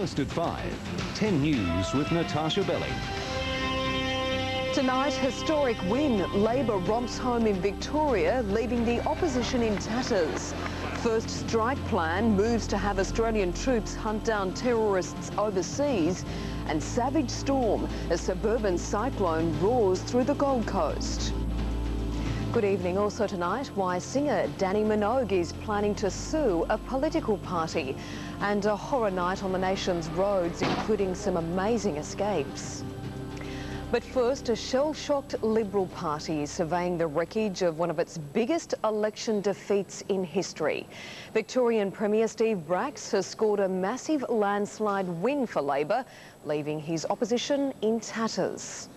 First at 5, 10 News with Natasha Belling. Tonight, historic win. Labor romps home in Victoria, leaving the opposition in tatters. First strike plan moves to have Australian troops hunt down terrorists overseas. And savage storm, a suburban cyclone roars through the Gold Coast. Good evening. Also tonight, why singer Dannii Minogue is planning to sue a political party. And a horror night on the nation's roads, including some amazing escapes. But first, a shell-shocked Liberal Party is surveying the wreckage of one of its biggest election defeats in history. Victorian Premier Steve Bracks has scored a massive landslide win for Labor, leaving his opposition in tatters.